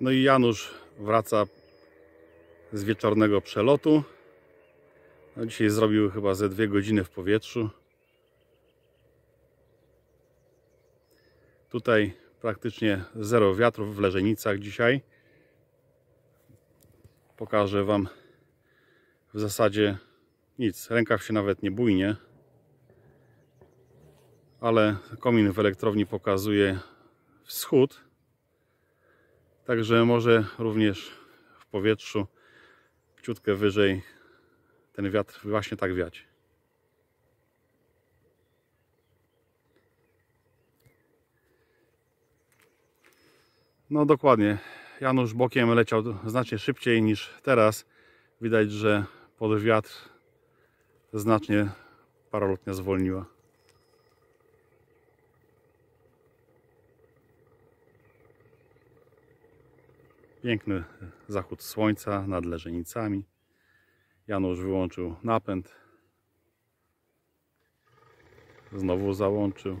No i Janusz wraca z wieczornego przelotu. No dzisiaj zrobił chyba ze dwie godziny w powietrzu. Tutaj praktycznie zero wiatrów w Leżenicach dzisiaj. Pokażę Wam w zasadzie nic. Rękaw się nawet nie bujnie. Ale komin w elektrowni pokazuje wschód. Także może również w powietrzu ciutkę wyżej ten wiatr właśnie tak wiać. No dokładnie. Janusz bokiem leciał znacznie szybciej niż teraz. Widać, że pod wiatr znacznie paralotnia zwolniła. Piękny zachód słońca nad Leżenicami. Janusz wyłączył napęd. Znowu załączył.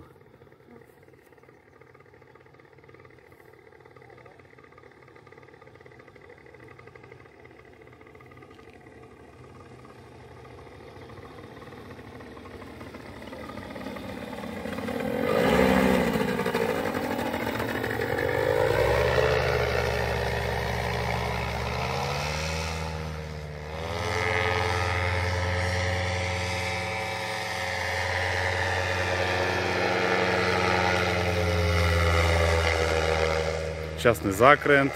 Частный закрент.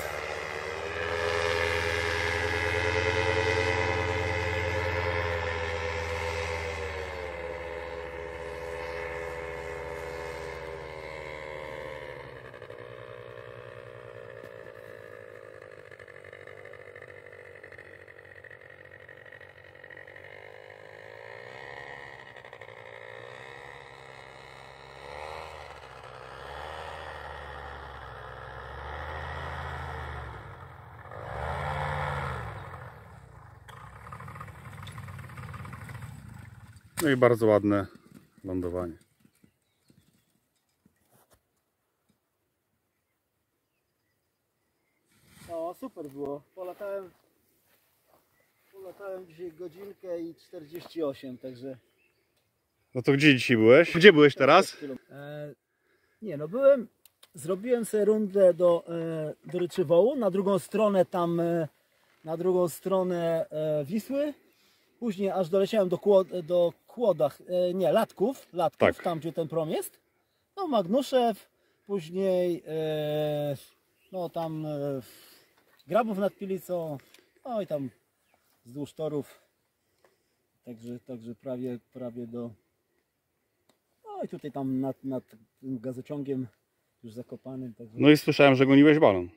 No i bardzo ładne lądowanie. No super było. Polatałem, polatałem dzisiaj godzinkę i 48, także... No to gdzie dzisiaj byłeś? Gdzie byłeś teraz? E, nie no, byłem, zrobiłem sobie rundę do, e, do Ryczywołu, na drugą stronę tam, e, na drugą stronę e, Wisły. Później aż doleciałem do, do Kłodach, e, nie, Latków, Latków, Tak. tam gdzie ten prom jest. No Magnuszew, później e, no tam e, Grabów nad Pilicą, no i tam wzdłuż torów. Także, także prawie, prawie do, no i tutaj tam nad, nad tym gazociągiem już zakopanym. Także No i słyszałem, że goniłeś balon.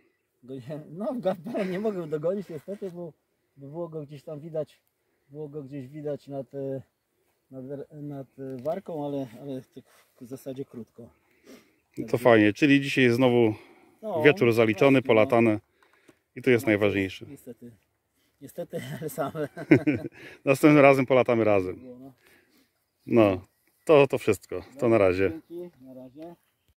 no ga- nie mogę dogonić niestety, bo było go gdzieś tam widać, było go gdzieś widać nad, e, nad, nad e, warką, ale, ale tak w zasadzie krótko. No to fajnie. Czyli dzisiaj znowu No, wieczór zaliczony, no. polatane. I to jest najważniejsze. Niestety. Niestety, ale same Następnym razem polatamy razem. No. No, to to wszystko. To na razie. Dzięki, na razie.